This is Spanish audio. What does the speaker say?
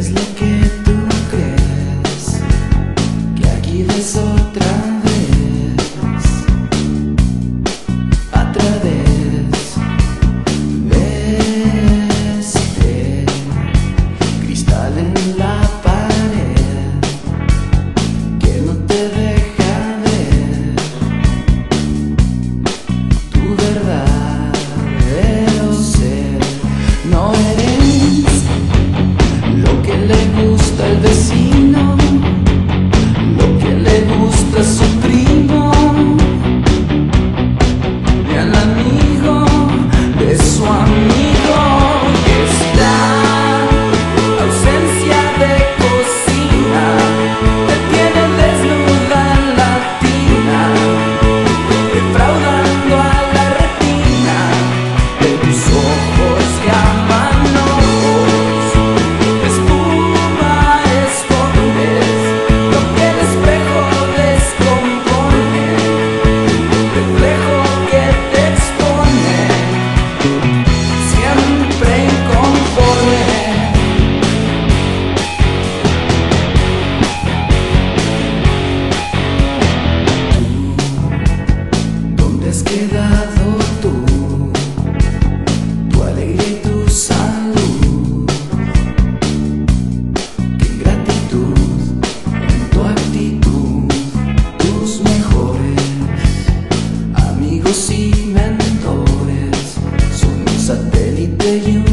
es lo que tú crees que aquí ves otra hubieras quedado tú, tu alegría y tu salud. Qué gratitud en tu actitud, tus mejores amigos y mentores son un satélite y un